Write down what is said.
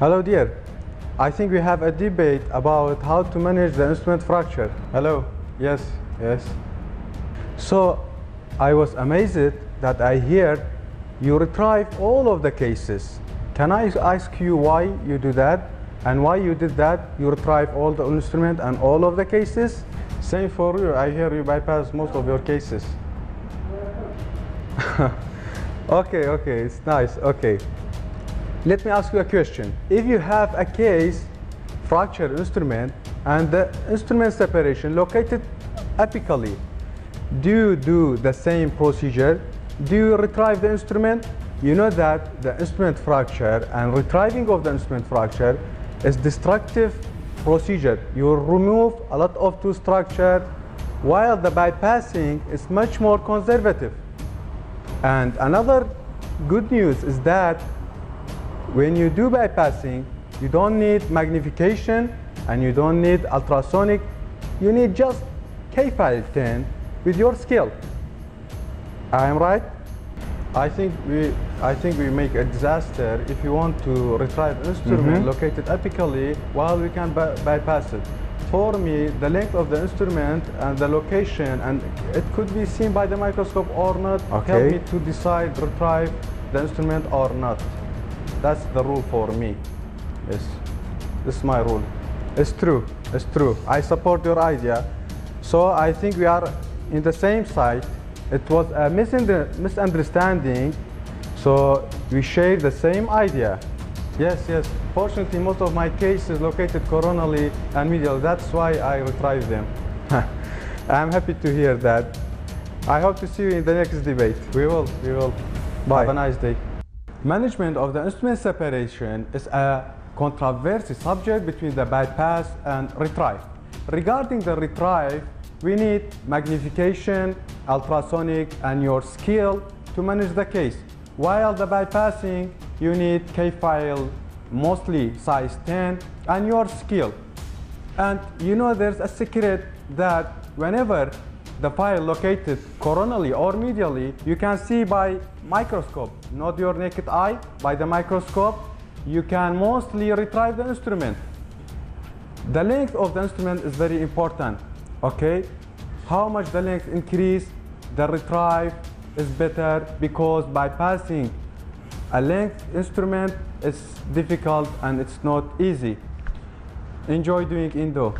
Hello dear. I think we have a debate about how to manage the instrument fracture. Hello. Yes, yes. So I was amazed that I heard you retrieve all of the cases. Can I ask you why you do that? And why you did that? You retrieve all the instrument and all of the cases? Same for you. I hear you bypass most of your cases. okay, okay, it's nice. Okay. Let me ask you a question. If you have a case fracture instrument and the instrument separation located apically, do you do the same procedure? Do you retrieve the instrument? You know that the instrument fracture and retrieving of the instrument fracture is destructive procedure. You remove a lot of tooth structure while the bypassing is much more conservative. And another good news is that when you do bypassing, you don't need magnification and you don't need ultrasonic. You need just K-file 10 with your skill. I am right? I think we I think we make a disaster if you want to retrieve instrument mm -hmm. located apically while we can by bypass it. For me, the length of the instrument and the location and it could be seen by the microscope or not okay. help me to decide retrieve the instrument or not. That's the rule for me. Yes, this is my rule. It's true. It's true. I support your idea. So I think we are in the same side it was a misunderstanding, so we share the same idea. Yes, yes. Fortunately, most of my cases located coronally and medial. That's why I retrieve them. I'm happy to hear that. I hope to see you in the next debate. We will, we will. Bye. Have a nice day. Management of the instrument separation is a controversial subject between the bypass and retrieve. Regarding the retrieve, we need magnification, ultrasonic, and your skill to manage the case. While the bypassing, you need K-file, mostly size 10, and your skill. And you know there's a secret that whenever the file located coronally or medially, you can see by microscope, not your naked eye, by the microscope, you can mostly retrieve the instrument. The length of the instrument is very important okay? How much the length increase the retrieve is better because bypassing a length instrument is difficult and it's not easy. Enjoy doing endo